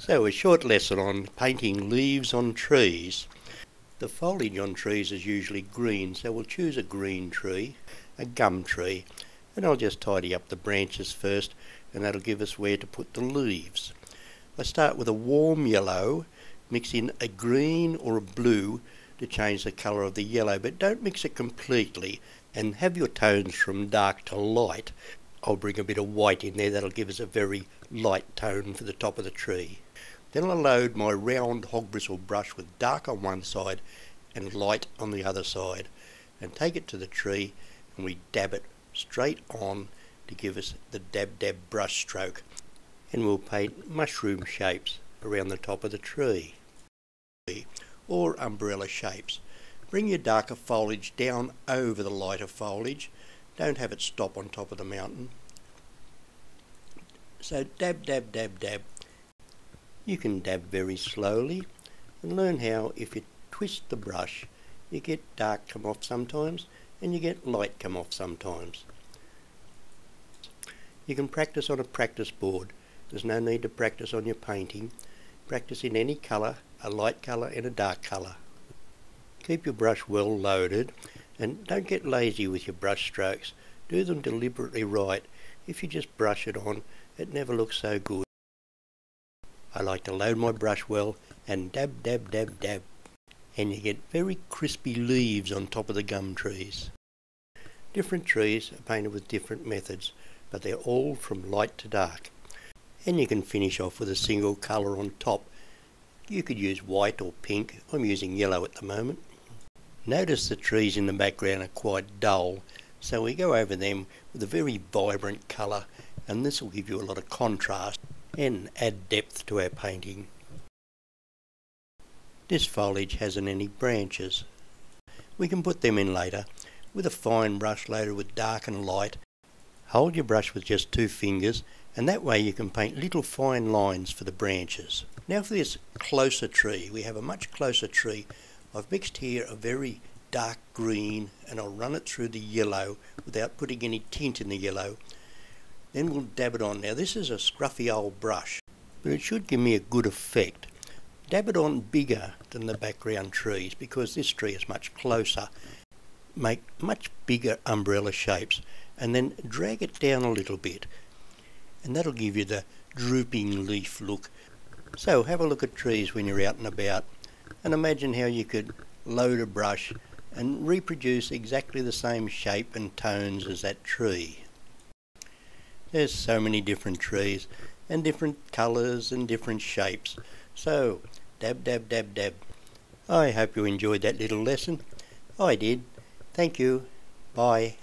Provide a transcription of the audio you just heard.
So a short lesson on painting leaves on trees. The foliage on trees is usually green, so we'll choose a green tree, a gum tree, and I'll just tidy up the branches first and that'll give us where to put the leaves. I start with a warm yellow, mix in a green or a blue to change the colour of the yellow, but don't mix it completely and have your tones from dark to light. I'll bring a bit of white in there, that'll give us a very light tone for the top of the tree. Then I'll load my round hog bristle brush with dark on one side and light on the other side and take it to the tree and we dab it straight on to give us the dab dab brush stroke and we'll paint mushroom shapes around the top of the tree or umbrella shapes. Bring your darker foliage down over the lighter foliage. Don't have it stop on top of the mountain. So dab, dab, dab, dab you can dab very slowly and learn how if you twist the brush you get dark come off sometimes and you get light come off sometimes. You can practice on a practice board. There's no need to practice on your painting. Practice in any colour, a light colour and a dark colour. Keep your brush well loaded and don't get lazy with your brush strokes. Do them deliberately right. If you just brush it on, it never looks so good. I like to load my brush well and dab, dab, dab, dab. And you get very crispy leaves on top of the gum trees. Different trees are painted with different methods, but they're all from light to dark. And you can finish off with a single colour on top. You could use white or pink. I'm using yellow at the moment. Notice the trees in the background are quite dull, so we go over them with a very vibrant colour, and this will give you a lot of contrast and add depth to our painting. This foliage hasn't any branches. We can put them in later with a fine brush loaded with dark and light. Hold your brush with just two fingers and that way you can paint little fine lines for the branches. Now for this closer tree, we have a much closer tree. I've mixed here a very dark green and I'll run it through the yellow without putting any tint in the yellow then we'll dab it on. Now this is a scruffy old brush, but it should give me a good effect. Dab it on bigger than the background trees because this tree is much closer. Make much bigger umbrella shapes and then drag it down a little bit and that'll give you the drooping leaf look. So have a look at trees when you're out and about and imagine how you could load a brush and reproduce exactly the same shape and tones as that tree. There's so many different trees and different colours and different shapes. So, dab, dab, dab, dab. I hope you enjoyed that little lesson. I did. Thank you. Bye.